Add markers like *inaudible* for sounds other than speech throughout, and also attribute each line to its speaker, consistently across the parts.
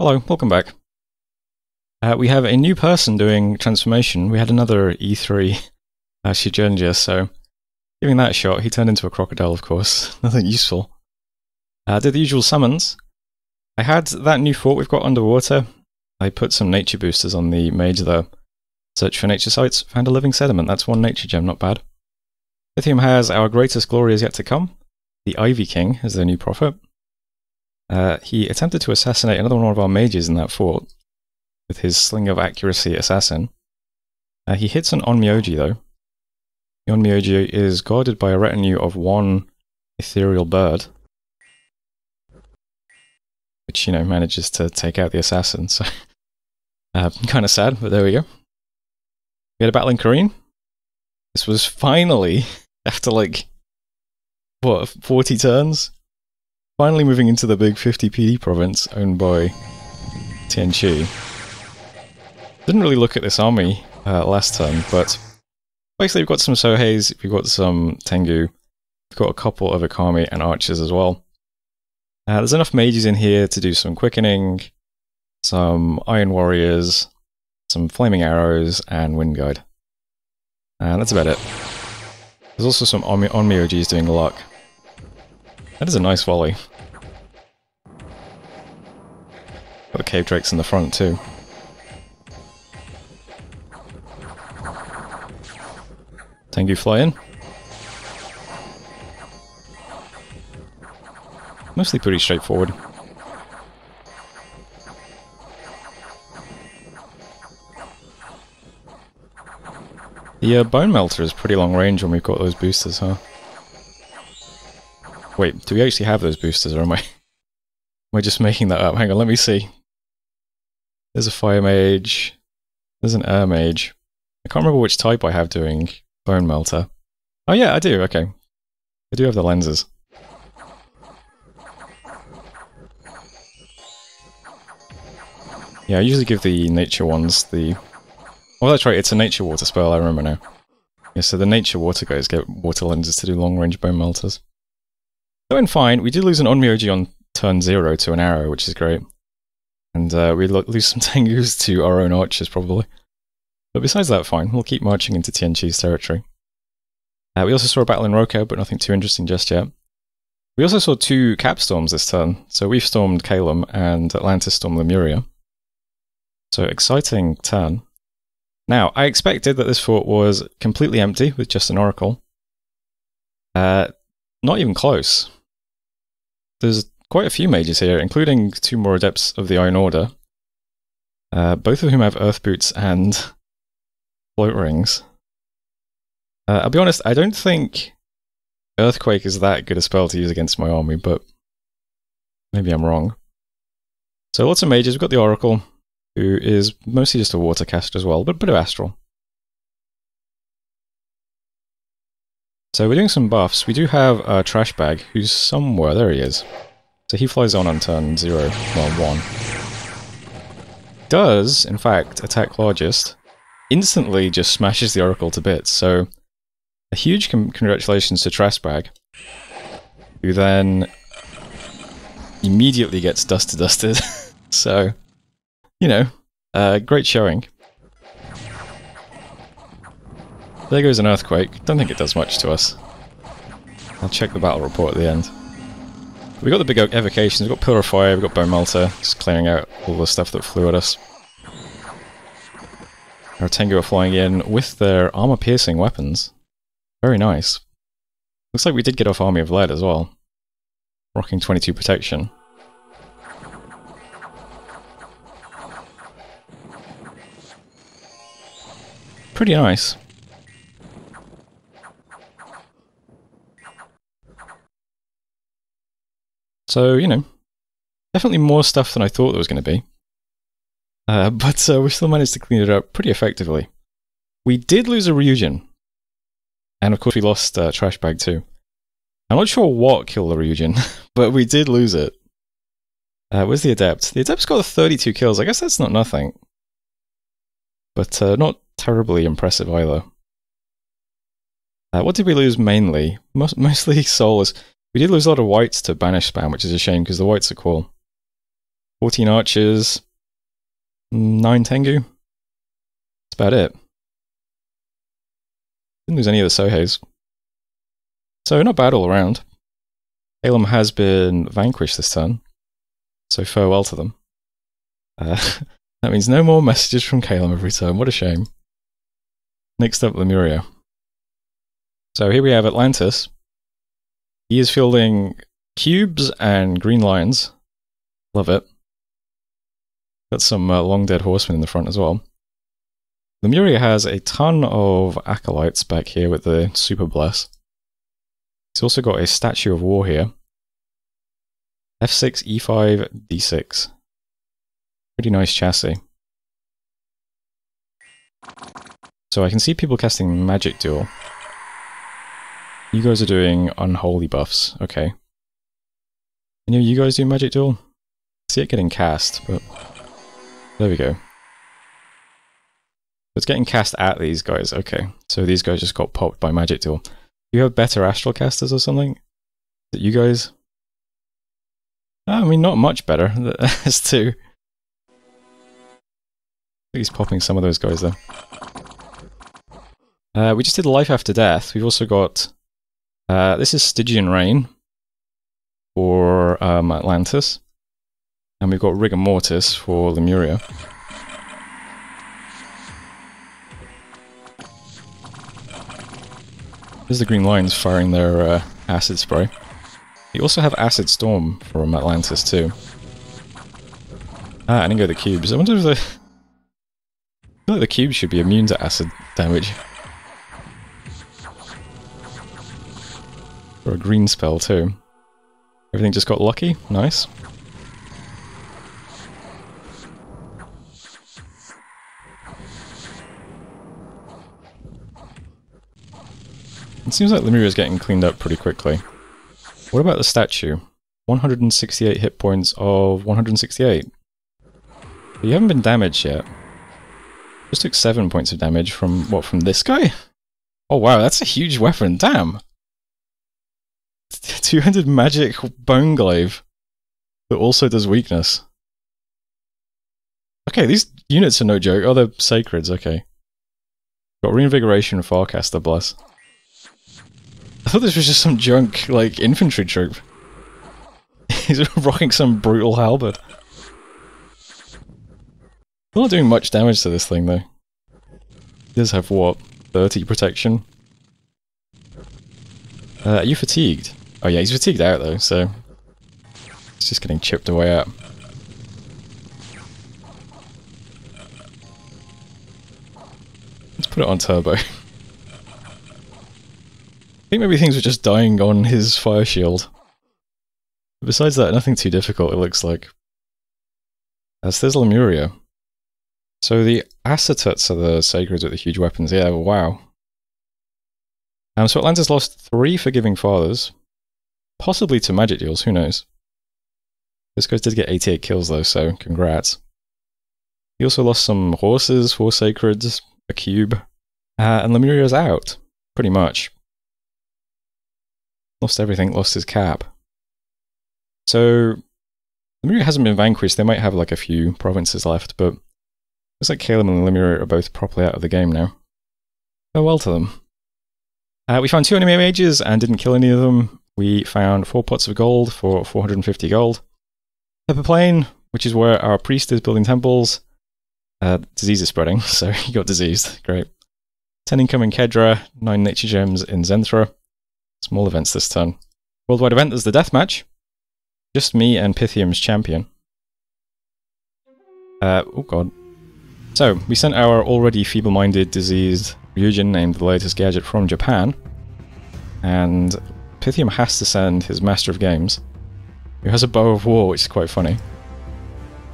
Speaker 1: Hello, welcome back. Uh, we have a new person doing transformation. We had another E3 *laughs* uh, Shujinja, so giving that a shot, he turned into a crocodile, of course. *laughs* Nothing useful. Uh, did the usual summons. I had that new fort we've got underwater. I put some nature boosters on the mage there. Search for nature sites, found a living sediment. That's one nature gem, not bad. Pythium has our greatest glory is yet to come. The Ivy King is their new prophet. Uh, he attempted to assassinate another one of our mages in that fort with his Sling of Accuracy assassin. Uh, he hits an Onmyoji though. The Onmyoji is guarded by a retinue of one ethereal bird, which, you know, manages to take out the assassin, so *laughs* uh, kind of sad, but there we go. We had a battle in Kareen. This was finally, *laughs* after like, what, 40 turns? Finally moving into the big 50 PD province owned by Tianqi. Didn't really look at this army uh, last turn, but basically we've got some Soheis, we've got some Tengu, we've got a couple of Akami and archers as well. Uh, there's enough mages in here to do some quickening, some iron warriors, some flaming arrows, and wind guide. And that's about it. There's also some Onmyojis doing luck. That is a nice volley. Got the cave drakes in the front too. Tengu fly in. Mostly pretty straightforward. The uh, Bone Melter is pretty long range when we've got those boosters, huh? Wait, do we actually have those boosters, or am I... am I just making that up? Hang on, let me see. There's a Fire Mage. There's an Air Mage. I can't remember which type I have doing Bone Melter. Oh yeah, I do, okay. I do have the lenses. Yeah, I usually give the nature ones the... Oh, that's right, it's a nature water spell, I remember now. Yeah, so the nature water guys get water lenses to do long-range bone melters. Going fine. We did lose an Onmyoji on turn zero to an arrow, which is great. And uh, we lose some *laughs* Tengus to our own archers, probably. But besides that, fine. We'll keep marching into Tianqi's territory. Uh, we also saw a battle in Roko, but nothing too interesting just yet. We also saw two capstorms this turn. So we've stormed Caelum and Atlantis stormed Lemuria. So exciting turn. Now, I expected that this fort was completely empty with just an oracle. Uh, not even close. There's quite a few mages here, including two more adepts of the Iron Order, uh, both of whom have Earth Boots and Float Rings. Uh, I'll be honest, I don't think Earthquake is that good a spell to use against my army, but maybe I'm wrong. So lots of mages. We've got the Oracle, who is mostly just a water caster as well, but a bit of Astral. So we're doing some buffs. We do have a Trash Bag, who's somewhere. There he is. So he flies on on turn 0, well 1. Does, in fact, attack largest. Instantly just smashes the Oracle to bits. So a huge congratulations to Trash Bag, who then immediately gets dusted dusted. *laughs* so, you know, uh, great showing. There goes an earthquake. Don't think it does much to us. I'll check the battle report at the end. We've got the big evocations, we've got Fire, we've got Bone Melter, just clearing out all the stuff that flew at us. Our Tengu are flying in with their armor-piercing weapons. Very nice. Looks like we did get off Army of Lead as well. Rocking 22 protection. Pretty nice. So, you know, definitely more stuff than I thought there was going to be. Uh, *laughs* but uh, we still managed to clean it up pretty effectively. We did lose a Ryujin. And of course we lost uh, Trash Bag too. I'm not sure what killed the Ryujin, *laughs* but we did lose it. Uh, where's the Adept? The Adept's got 32 kills. I guess that's not nothing. But uh, not terribly impressive either. Uh, what did we lose mainly? Most, *laughs* mostly souls. We did lose a lot of whites to banish spam, which is a shame because the whites are cool. 14 archers, 9 Tengu. That's about it. Didn't lose any of the Soheis. So not bad all around. Caelum has been vanquished this turn, so farewell to them. Uh, *laughs* that means no more messages from Caelum every turn, what a shame. Next up, Lemuria. So here we have Atlantis. He is fielding cubes and green lions. Love it. Got some uh, long dead horsemen in the front as well. Lemuria has a ton of acolytes back here with the super bless. He's also got a statue of war here. F6, E5, D6. Pretty nice chassis. So I can see people casting Magic Duel. You guys are doing Unholy buffs, okay. Any of you guys do Magic Duel? I see it getting cast, but... There we go. It's getting cast at these guys, okay. So these guys just got popped by Magic Duel. You have better astral casters or something? That you guys? I mean, not much better. *laughs* There's two. He's popping some of those guys there. Uh, we just did Life After Death. We've also got... Uh, this is Stygian Rain for um, Atlantis. And we've got Rigor Mortis for Lemuria. There's the Green Lions firing their uh, acid spray. You also have Acid Storm from Atlantis too. Ah, I didn't go the cubes. I wonder if the... I feel like the cubes should be immune to acid damage. A green spell too. Everything just got lucky. Nice. It seems like Lemuria is getting cleaned up pretty quickly. What about the statue? 168 hit points of 168. you haven't been damaged yet. Just took 7 points of damage from, what, from this guy? Oh wow, that's a huge weapon, damn! *laughs* 200 magic bone glaive that also does weakness. Okay, these units are no joke. Oh, they're sacreds, okay. Got reinvigoration, Farcaster Bless. I thought this was just some junk, like, infantry troop. *laughs* He's rocking some brutal halberd. They're not doing much damage to this thing, though. He does have, what, 30 protection? Uh, are you fatigued? Oh yeah, he's fatigued out, though, so... It's just getting chipped away at. Let's put it on turbo. *laughs* I think maybe things were just dying on his fire shield. Besides that, nothing too difficult, it looks like. As there's Lemuria. So the Acetets are the Sacreds with the huge weapons. Yeah, wow. Um, so Atlantis lost three Forgiving Fathers. Possibly to magic deals, who knows. This guy did get 88 kills though, so congrats. He also lost some horses, four sacreds, a cube, uh, and Lemuria's out, pretty much. Lost everything, lost his cap. So, Lemuria hasn't been vanquished. They might have like a few provinces left, but looks like Caelum and Lemuria are both properly out of the game now. Farewell to them. Uh, we found two enemy mages and didn't kill any of them. We found four pots of gold for 450 gold. Pepper Plain, which is where our priest is building temples. Uh, disease is spreading, *laughs* so he got diseased. Great. 10 incoming Kedra, 9 nature gems in Zenthra. Small events this turn. Worldwide event is the deathmatch. Just me and Pythium's champion. Uh, oh god. So, we sent our already feeble-minded, diseased Ryujin, named the latest gadget, from Japan. And Pythium has to send his Master of Games, who has a Bow of War, which is quite funny.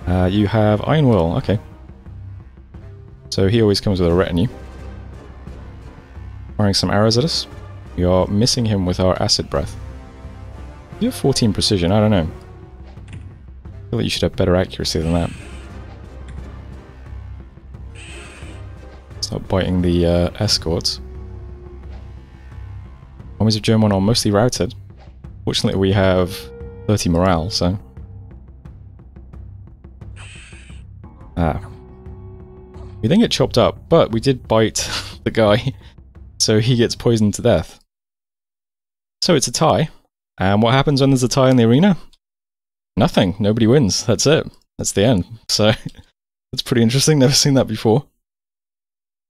Speaker 1: Uh, you have Iron Will, okay. So he always comes with a retinue. Firing some arrows at us. We are missing him with our acid breath. You have 14 precision, I don't know. I feel like you should have better accuracy than that. Stop biting the uh, escorts. Armies of German are mostly routed. Fortunately we have 30 morale, so... Ah. We then get chopped up, but we did bite *laughs* the guy, so he gets poisoned to death. So it's a tie. And what happens when there's a tie in the arena? Nothing. Nobody wins. That's it. That's the end. *laughs* So that's pretty interesting. Never seen that before.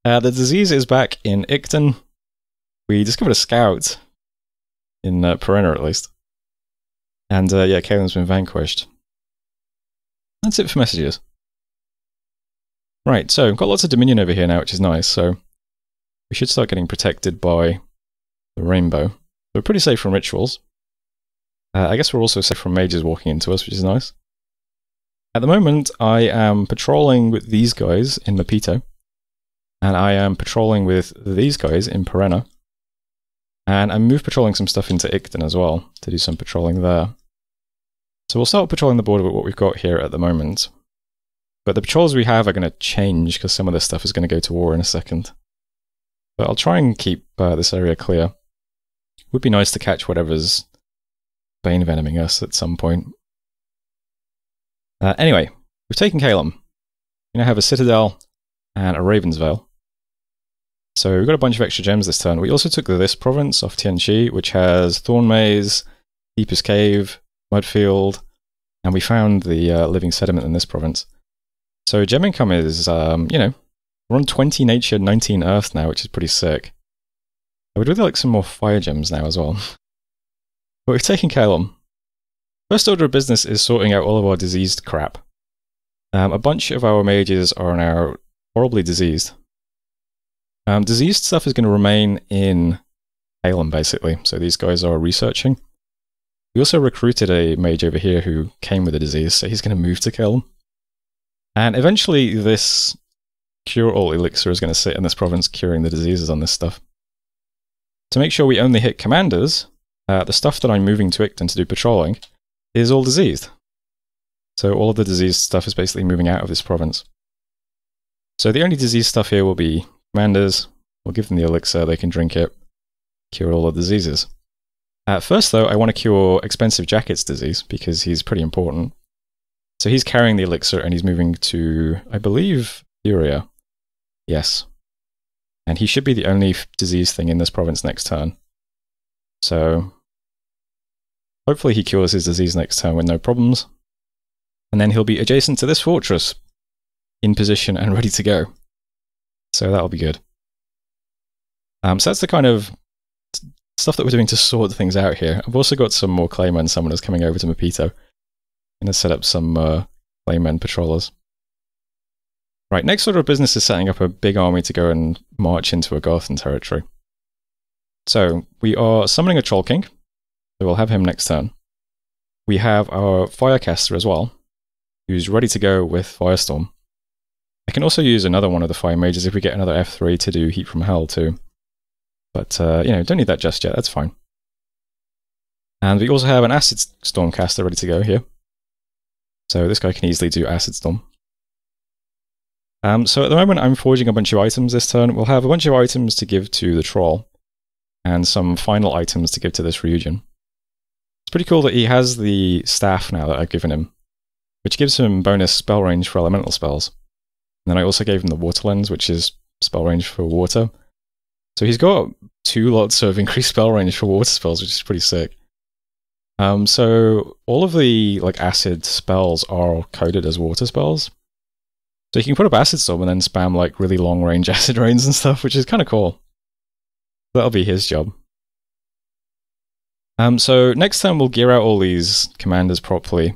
Speaker 1: Uh, the disease is back in Icton. We discovered a scout in uh, Perenna, at least. And uh, yeah, Caelum's been vanquished. That's it for messages. Right, so got lots of Dominion over here now, which is nice. So we should start getting protected by the rainbow. We're pretty safe from rituals. Uh, I guess we're also safe from mages walking into us, which is nice. At the moment, I am patrolling with these guys in Mapito, and I am patrolling with these guys in Perenna, and I'm move patrolling some stuff into Icton as well to do some patrolling there. So we'll start patrolling the border with what we've got here at the moment. But the patrols we have are going to change because some of this stuff is going to go to war in a second. But I'll try and keep uh, this area clear. Would be nice to catch whatever's bane venoming us at some point. Uh, anyway, we've taken Caelum. We now have a Citadel and a Raven's Veil. So we've got a bunch of extra gems this turn. We also took this province off Tianqi, which has Thorn Maze, Deepest Cave, Mudfield, and we found the uh, living sediment in this province. So gem income is, um, you know, we're on 20 nature, 19 earth now, which is pretty sick. I would really like some more fire gems now as well. *laughs* but we've taken Caelum. First order of business is sorting out all of our diseased crap. Um, a bunch of our mages are now horribly diseased. Um, diseased stuff is going to remain in Caelum, basically. So these guys are researching. We also recruited a mage over here who came with a disease, so he's going to move to Caelum. And eventually, this cure-all elixir is going to sit in this province, curing the diseases on this stuff. To make sure we only hit commanders, uh, the stuff that I'm moving to Icton to do patrolling is all diseased. So all of the diseased stuff is basically moving out of this province. So the only diseased stuff here will be commanders. We'll give them the elixir, they can drink it, cure all the diseases. At first, though, I want to cure Expensive Jacket's disease because he's pretty important. So he's carrying the elixir and he's moving to, I believe, Furia. Yes. And he should be the only disease thing in this province next turn. So Hopefully he cures his disease next turn with no problems. And then he'll be adjacent to this fortress, in position and *laughs* ready to go. So that'll be good. Um, so that's the kind of stuff that we're doing to sort things out here. I've also got some more Claymen summoners coming over to Mapito. I'm going to set up some uh, Claymen patrollers. Right, next order of business is setting up a big army to go and march into a Agarthan territory. So, we are summoning a Troll King, so we'll have him next turn. We have our Firecaster as well, who's ready to go with Firestorm. I can also use another one of the Fire Mages if we get another F3 to do Heat from Hell too. But, uh, you know, don't need that just yet, that's fine. And we also have an Acid Storm caster ready to go here. So this guy can easily do Acid Storm. Um, so at the moment I'm forging a bunch of items this turn. We'll have a bunch of items to give to the Troll, and some final items to give to this Ryujin. It's pretty cool that he has the staff now that I've given him, which gives him bonus spell range for elemental spells. And then I also gave him the water lens, which is spell range for water. So he's got two lots of *laughs* increased spell range for water spells, which is pretty sick. Um, so all of the like acid spells are coded as water spells. So you can put up acid storm and then spam like really long range *laughs* acid rains and stuff, which is kind of cool. That'll be his job. Um, so next time we'll gear out all these commanders properly.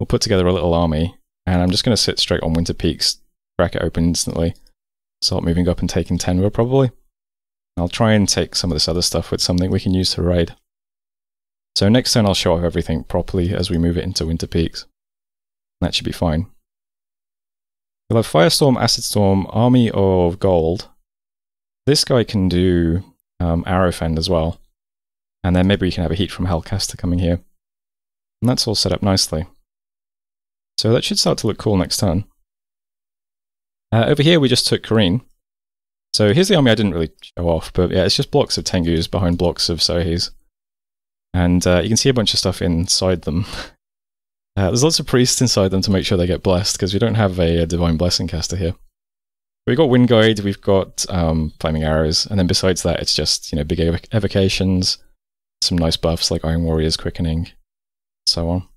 Speaker 1: We'll put together a little army, and I'm just going to sit straight on Winter Peaks, crack it open instantly, start moving up and taking Tenwa probably. I'll try and take some of this other stuff with something we can use to raid. So next turn I'll show off everything properly as we move it into Winter Peaks. That should be fine. We'll have Firestorm, Acid Storm, Army of Gold. This guy can do um, Arrow Fend as well. And then maybe we can have a heat from Hellcaster coming here. And that's all set up nicely. So that should start to look cool next turn. Uh, over here we just took Khureen. So here's the army I didn't really show off, but yeah, it's just blocks of Tengus behind blocks of Soheis. And uh, you can see a bunch of stuff inside them. *laughs* Uh, there's lots of priests inside them to make sure they get blessed, because we don't have a, a divine blessing caster here. We've got Wind Guide, we've got um, Flaming Arrows, and then besides that, it's just you know big ev- evocations, some nice buffs like Iron Warriors Quickening, so on.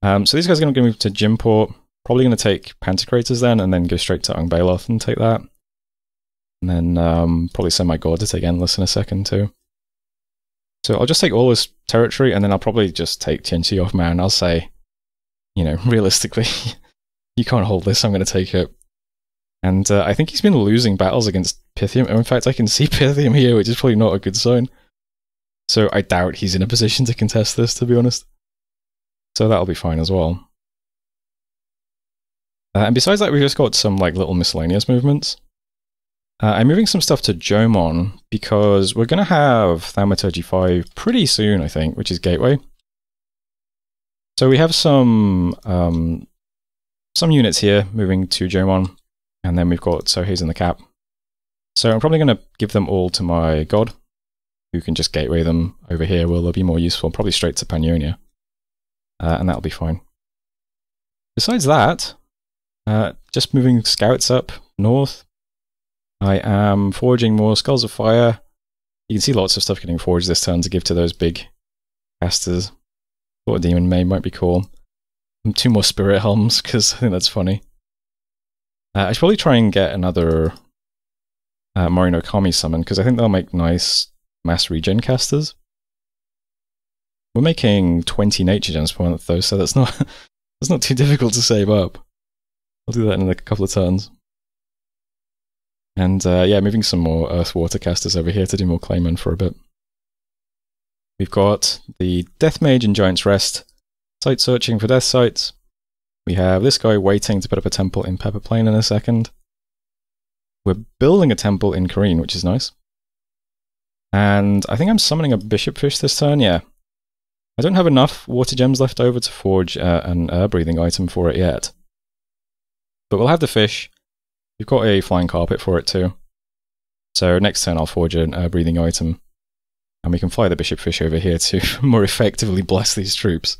Speaker 1: Um, so these guys are going to move to Jimport. Probably going to take Pantocrators then, and then go straight to Ung and take that. And then um, probably send my God to take Endless in a second too. So I'll just take all this territory, and then I'll probably just take TNT off man. I'll say, you know, *laughs* realistically, *laughs* you can't hold this. I'm going to take it. And uh, I think he's been losing battles against Pythium. And in fact, I can see *laughs* Pythium here, which is probably not a good sign. So I doubt he's in a position to contest this, to be honest. So that'll be fine as well. Uh, and besides that, we've just got some like little miscellaneous movements. Uh, I'm moving some stuff to Jomon because we're going to have Thaumaturgy 5 pretty soon, I think, which is Gateway. So we have some um, some units here moving to Jomon, and then we've got Soheis in the cap. So I'm probably going to give them all to my god, who can just gateway them over here where they'll be more useful, probably straight to Pannonia. Uh, and that'll be fine. Besides that, uh, just moving scouts up north. I am forging more Skulls of Fire. You can see lots of stuff getting forged this turn to give to those big casters. Thought a Demon May might be cool. And two more Spirit Helms, because I think that's funny. Uh, I should probably try and get another uh, Mori no Kami summon, because I think they'll make nice mass regen casters. We're making 20 nature gems per month though, so that's not *laughs* that's not too difficult to save up. I'll do that in a couple of turns. And uh, yeah, moving some more earth water casters over here to do more Clayman for a bit. We've got the Death Mage and Giant's Rest, site searching for death sites. We have this guy waiting to put up a temple in Pepper Plain in a second. We're building a temple in Khureen, which is nice. And I think I'm summoning a Bishop Fish this turn, yeah. I don't have enough water gems left over to forge uh, an air breathing item for it yet. But we'll have the fish. We've got a flying carpet for it too. So next turn I'll forge a air breathing item. And we can fly the bishop fish over here to *laughs* more effectively bless these troops.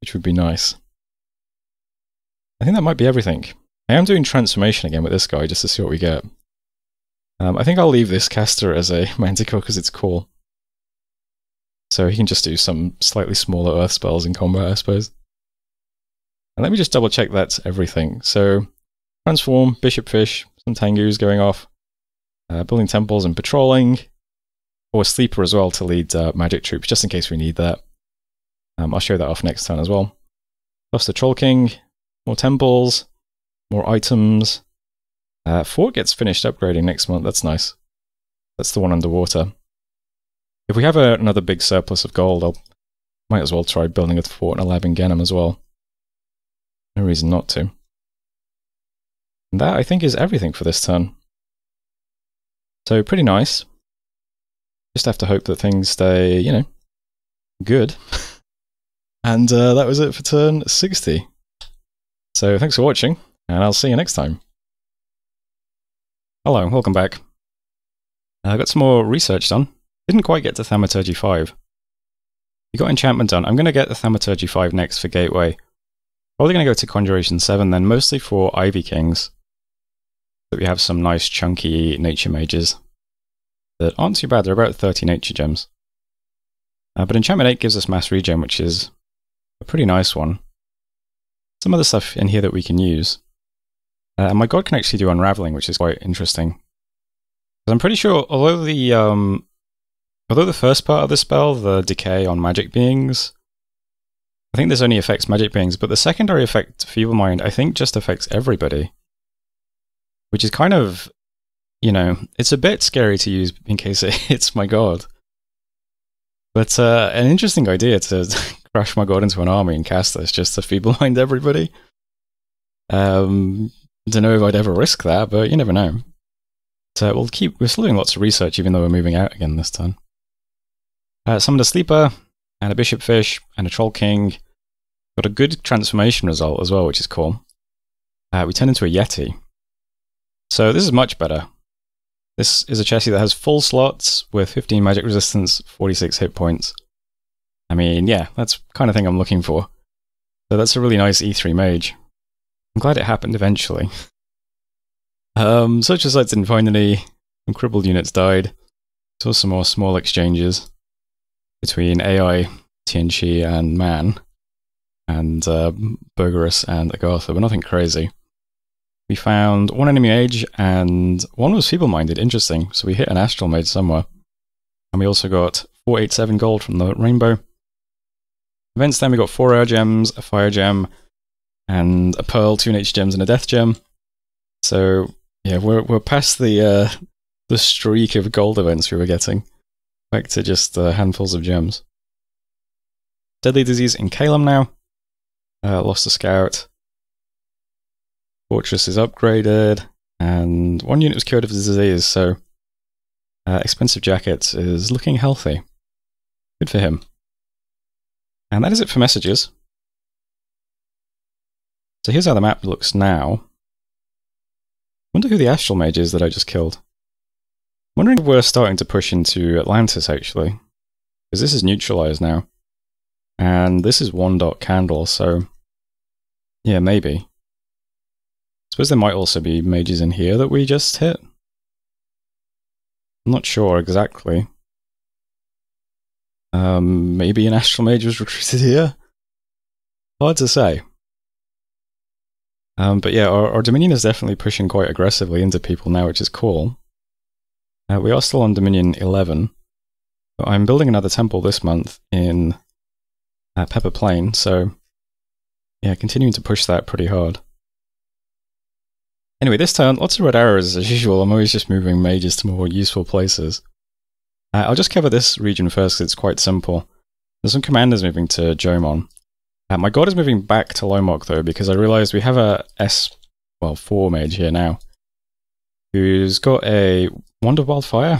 Speaker 1: Which would be nice. I think that might be everything. I am doing transformation again with this guy just to see what we get. Um, I think I'll leave this caster as a *laughs* Manticore because it's cool. So he can just do some slightly smaller earth spells in combat, I suppose. And let me just double check that's everything. So transform, bishop fish, some tengus going off, uh, building temples and patrolling, or sleeper as well to lead uh, magic troops, just in case we need that. Um, I'll show that off next turn as well. Plus the Troll King, more temples, more items, uh, fort gets finished upgrading next month. That's nice. That's the one underwater. If we have a, another big surplus of gold, I might as well try building a fort and a lab in Gehenna as well. No reason not to. And that, I think, is everything for this turn. So, pretty nice. Just have to hope that things stay, you know, good. *laughs* and uh, that was it for turn 60. So, thanks for watching, and I'll see you next time. Hello, welcome back. I uh, got some more research done. Didn't quite get to Thaumaturgy 5. You got Enchantment done. I'm going to get the Thaumaturgy 5 next for Gateway. Probably going to go to Conjuration 7 then, mostly for Ivy Kings. But we have some nice chunky nature mages that aren't too bad. They're about 30 nature gems. Uh, but Enchantment 8 gives us Mass Regen, which is a pretty nice one. Some other stuff in here that we can use. Uh, and my god can actually do unraveling, which is quite interesting. I'm pretty sure, although the um, although the first part of the spell, the decay on magic beings, I think this only affects magic beings, but the secondary effect, Feeble Mind, I think just affects everybody, which is kind of, you know, it's a bit scary to use in case *laughs* it hits my god. But uh, an interesting idea to *laughs* crash my god into an army and cast this just to Feeble *laughs* Mind everybody. Um, don't know if I'd ever risk that, but you never know. So we'll keep, we're still doing lots of research even though we're moving out again this turn. Uh, summoned a sleeper, and a bishop fish, and a troll king. Got a good transformation result as well, which is cool. Uh, we turn into a yeti. So this is much better. This is a chassis that has full slots with 15 magic resistance, 46 hit points. I mean, yeah, that's kind of thing I'm looking for. So that's a really nice E3 mage. I'm glad it happened eventually. *laughs* Um, Searcher sites didn't find any. Some crippled units died. Saw some more small exchanges between AI, Tianqi, and Man, and uh, Bogarus and Agartha, but nothing crazy. We found one enemy age, and one was feeble minded. Interesting. So we hit an astral mage somewhere. And we also got 487 gold from the rainbow. Events then we got four air gems, a fire gem, and a pearl, two H gems, and a death gem. So yeah, we're we're past the uh, the streak of gold events we were getting, back to just uh, handfuls of gems. Deadly disease in Caelum now. Uh, lost a scout. Fortress is upgraded, and one unit was cured of the disease. So uh, expensive jacket is looking healthy. Good for him. And that is it for messages. So here's how the map looks now. Wonder who the Astral Mage is that I just killed. Wondering if we're starting to push into Atlantis, actually. Because this is neutralized now. And this is one dot candle, so... Yeah, maybe. Suppose there might also be mages in here that we just hit. I'm not sure exactly. Um, maybe an Astral Mage was *laughs* recruited here? Hard to say. Um, but yeah, our, our, Dominion is definitely pushing quite aggressively into people now, which is cool. Uh, we are still on Dominion 11. But I'm building another temple this month in uh, Pepper Plain, so yeah, continuing to push that pretty hard. Anyway, this turn, lots of red arrows as usual. I'm always just moving mages to more useful places. Uh, I'll just cover this region first because it's quite simple. There's some commanders moving to Jomon. Uh, my god is moving back to Lomok though, because I realized we have a S, well, 4 mage here now, who's got a Wand of Wildfire.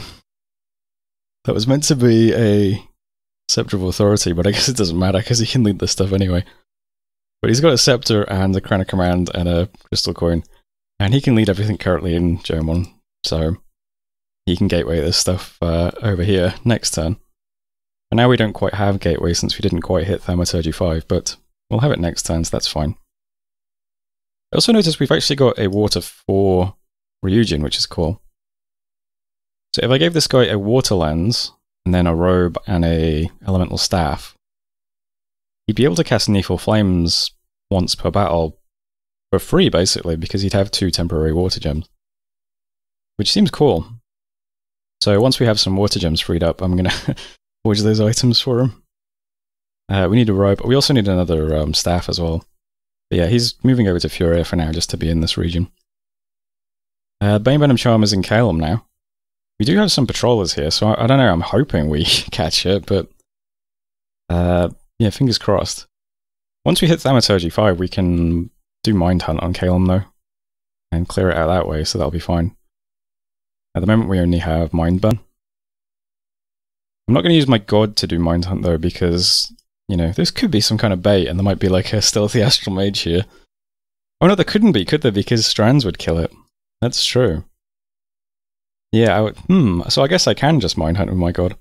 Speaker 1: That was meant to be a Scepter of Authority, but I guess it doesn't matter because he can lead this stuff anyway. But he's got a Scepter and a Crown of Command and a Crystal Coin, and he can lead everything currently in Jomon, so he can gateway this stuff uh, over here next turn. And now we don't quite have Gateway since we didn't quite hit Thaumaturgy 5, but we'll have it next turn, so that's fine. I also noticed we've actually got a Water 4 Ryujin, which is cool. So if I gave this guy a Water Lens, and then a Robe and a Elemental Staff, he'd be able to cast Niefel Flames once per battle for free, basically, because he'd have two temporary Water Gems. Which seems cool. So once we have some Water Gems freed up, I'm going *laughs* to forge those items for him. Uh, we need a. But we also need another um, staff as well. But yeah, he's moving over to Furia for now, just to be in this region. Uh, Bane Venom Charm is in Caelum now. We do have some patrollers here, so I, I don't know. I'm hoping we *laughs* catch it, but uh, yeah, fingers crossed. Once we hit Thaumaturgy 5, we can do Mind Hunt on Caelum, though, and clear it out that way, so that'll be fine. At the moment, we only have Mind Burn. I'm not going to use my god to do Mind Hunt though, because, you know, this could be some kind of bait and there might be like a stealthy *laughs* Astral Mage here. Oh no, there couldn't be, could there? Because Strands would kill it. That's true. Yeah, I would, hmm, so I guess I can just Mind Hunt with my god.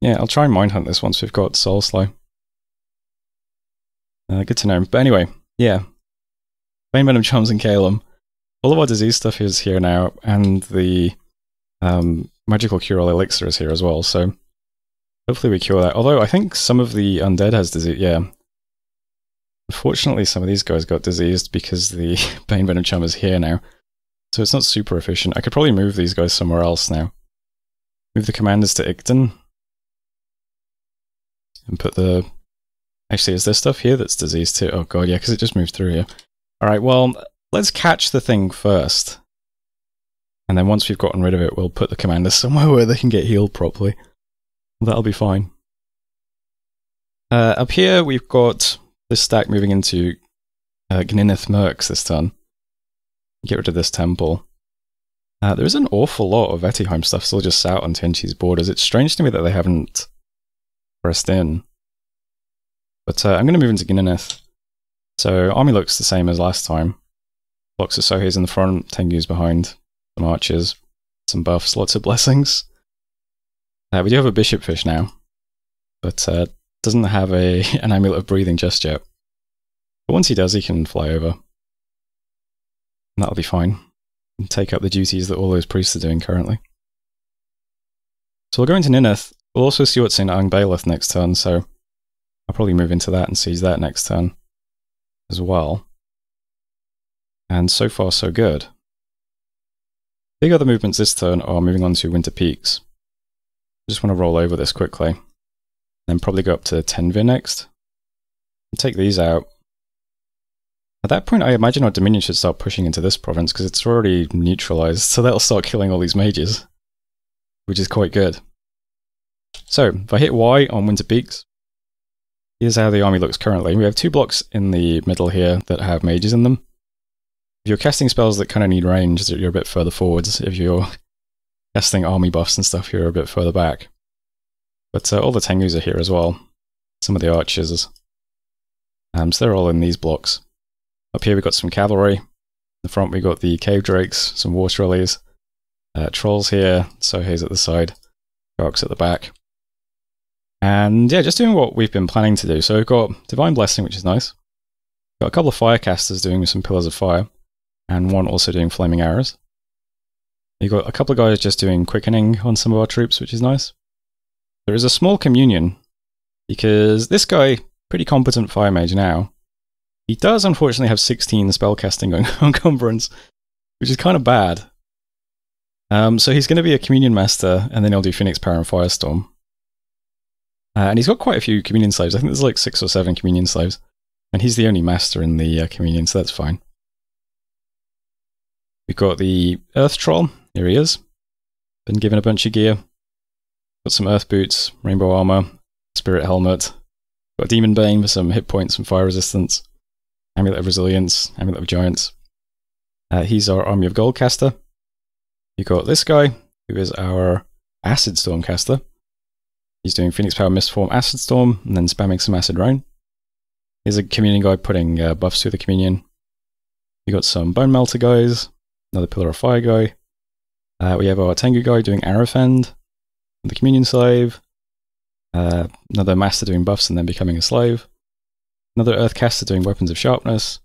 Speaker 1: Yeah, I'll try and Mind Hunt this once we've got Soul Slow. Uh, good to know. But anyway, yeah. Bane Venom Charms and Caelum. All of our disease stuff is here now, and the um, magical cure all elixir is here as well, so hopefully we cure that. Although I think some of the undead has disease, yeah. Unfortunately, some of these guys got diseased because the *laughs* Bane Venom Charm is here now. So it's not super efficient. I could probably move these guys somewhere else now. Move the commanders to Igden. And put the... Actually, is there stuff here that's diseased too? Oh god, yeah, because it just moved through here. Alright, well, let's catch the thing first. And then once we've gotten rid of it, we'll put the commanders somewhere where they can get healed properly. That'll be fine. Uh, up here, we've got this stack moving into uh, Gnineth Mercs this turn. Get rid of this temple. Uh, there is an awful lot of Vaettiheim stuff still just out on Tenchi's borders. It's strange to me that they haven't pressed in. But uh, I'm going to move into Gnineth. So army looks the same as last time. Blocks of Soheis in the front, Tengu's behind some archers, some buffs, lots of *laughs* blessings. Uh, we do have a bishop fish now, but uh, doesn't have a *laughs* an amulet of breathing just yet. But once he does, he can fly over. And that'll be fine. And take up the duties that all those priests are doing currently. So we'll go into Nineth. We'll also see what's in Ang next turn, so I'll probably move into that and seize that next turn as well. And so far, so good. Big other movements this turn are moving on to Winter Peaks. Just want to roll over this quickly. Then probably go up to Tenvir next. And take these out. At that point, I imagine our Dominion should start pushing into this province because it's already neutralized, *laughs* so that'll start killing all these mages, which is quite good. So, if I hit Y on Winter Peaks, here's how the army looks currently. We have two blocks in the middle here that have mages in them. If you're casting spells that kind of need range, you're a bit further forwards. If you're *laughs* casting army buffs and stuff, you're a bit further back. But uh, all the Tengus are here as well. Some of the archers. Um, so they're all in these blocks. Up here we've got some cavalry. In the front we've got the cave drakes, some water lilies. Uh, trolls here, so here's at the side. Rocks at the back. And yeah, just doing what we've been planning to do. So we've got Divine Blessing, which is nice. Got a couple of Firecasters doing some Pillars of Fire, and one also doing Flaming Arrows. You've got a couple of guys just doing Quickening on some of our troops, which is nice. There is a small communion, because this guy, pretty competent Fire Mage now, he does unfortunately have 16 spellcasting Encumbrance, *laughs* which is kind of bad. Um, so he's going to be a Communion Master, and then he'll do Phoenix Power and Firestorm. Uh, and he's got quite a few communion slaves. I think there's like six or seven communion slaves. And he's the only master in the uh, communion, so that's fine. We've got the Earth Troll. Here he is. Been given a bunch of gear. Got some Earth Boots, Rainbow Armor, Spirit Helmet. Got Demon Bane for some hit points and fire resistance. Amulet of Resilience, Amulet of Giants. Uh, he's our Army of Gold caster. You've got this guy, who is our Acid Storm caster. He's doing Phoenix Power Mistform Acid Storm, and then spamming some Acid Rain. Here's a Communion guy putting uh, buffs through the Communion. You got some Bone Melter guys, another Pillar of Fire guy. Uh, we have our Tengu guy doing Arrow Fend, the Communion Slave. Uh, another Master doing buffs and then becoming a slave. Another Earth Caster doing Weapons of Sharpness.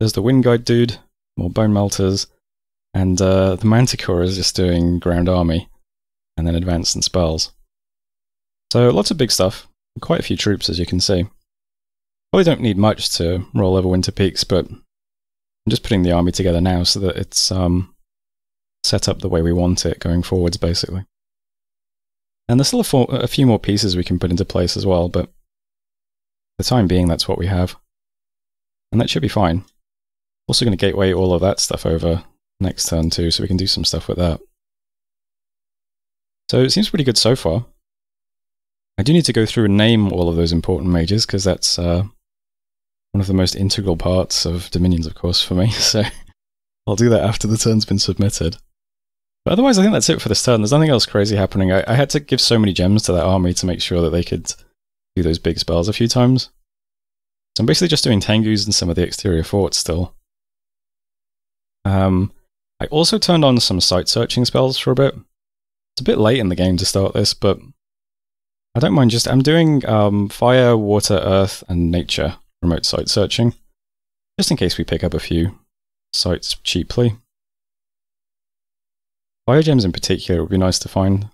Speaker 1: There's the Wind Guide dude, more Bone Melters. And uh, the Manticore is just doing Ground Army, and then Advanced and Spells. So lots of big stuff, quite a few troops as you can see. Probably don't need much to roll over Winter Peaks, but I'm just putting the army together now so that it's um, set up the way we want it going forwards, basically. And there's still a, a few more pieces we can put into place as well, but for the time being, that's what we have. And that should be fine. Also going to gateway all of that stuff over next turn too, so we can do some stuff with that. So it seems pretty good so far. I do need to go through and name all of those important mages because that's uh, one of the most integral parts of Dominions, of course, for me. *laughs* So I'll do that after the turn's been submitted. But otherwise, I think that's it for this turn. There's nothing else crazy happening. I, I had to give so many gems to that army to make sure that they could do those big spells a few times. So I'm basically just doing Tengus and some of the exterior forts still. Um, I also turned on some site searching spells for a bit. It's a bit late in the game to start this, but I don't mind just, I'm doing um, fire, water, earth, and nature remote site searching, just in case we pick up a few sites cheaply. Biogems in particular would be nice to find,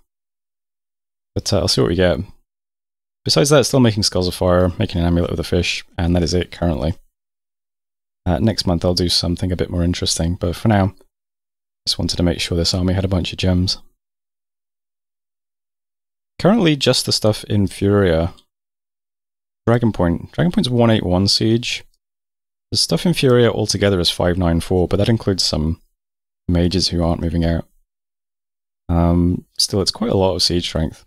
Speaker 1: but uh, I'll see what we get. Besides that, still making Skulls of Fire, making an amulet with a fish, and that is it currently. Uh, next month I'll do something a bit more interesting, but for now, just wanted to make sure this army had a bunch of gems. Currently just the stuff in Furia. Dragon Point. Dragon Point's 181 siege. The stuff in Furia altogether is 594, but that includes some mages who aren't moving out. Um, still, it's quite a lot of siege strength.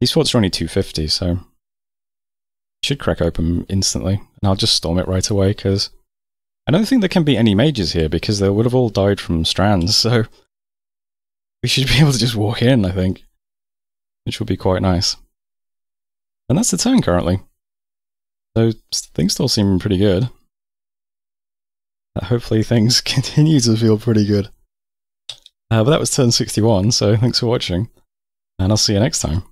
Speaker 1: These forts are only 250, so should crack open instantly. And I'll just storm it right away, because I don't think there can be any mages here, because they would have all died from strands, *laughs* so we should be able to just walk in, I think which will be quite nice. And that's the turn currently. So things still seem pretty good. Uh, hopefully things *laughs* continue to feel pretty good. Uh, but that was turn 61, so thanks for watching, and I'll see you next time.